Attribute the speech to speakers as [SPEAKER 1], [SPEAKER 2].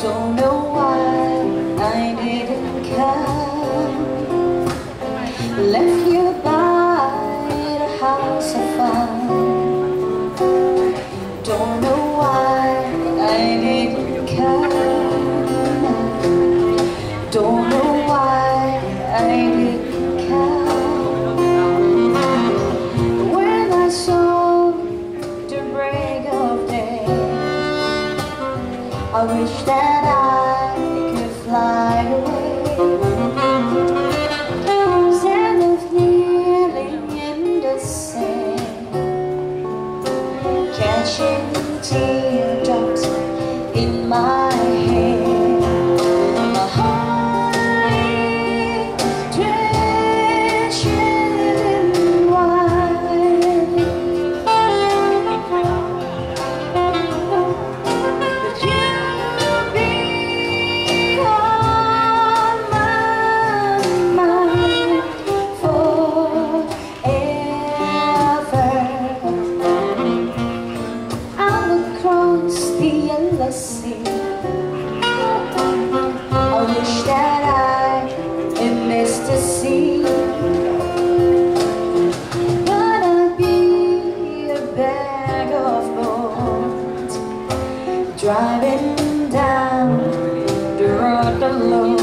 [SPEAKER 1] Don't know why I didn't come Left wish that I could fly away. Of kneeling in the sand. Catching teardrops in my hair. I wish that I had missed a. to be a bag of bones, driving down the road alone.